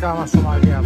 काम इस्तेमाल किया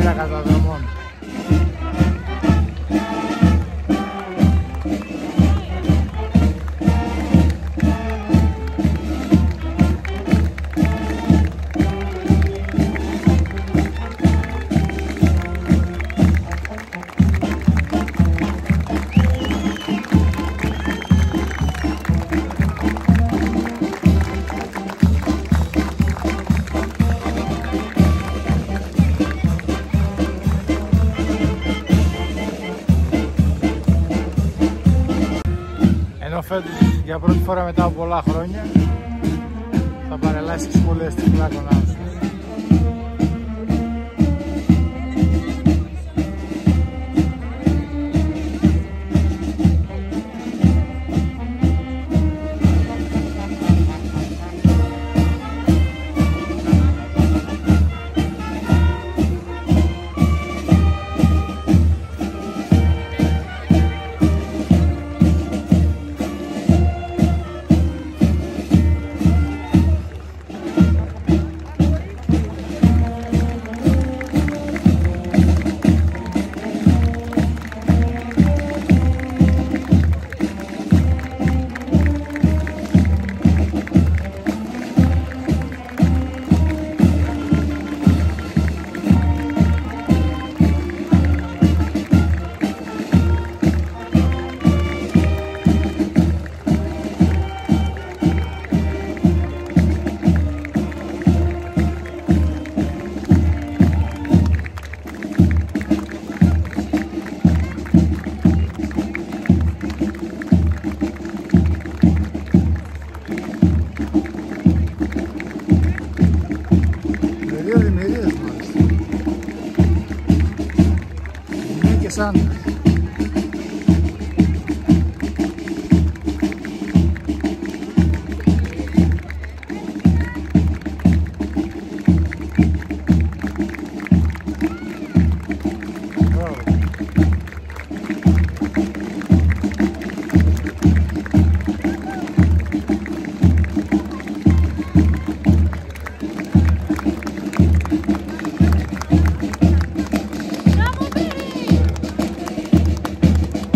primera carta de Ενώ φέτος για πρώτη φορά μετά από πολλά χρόνια θα παρελάσεις τις σχολές της Πλάκων sun.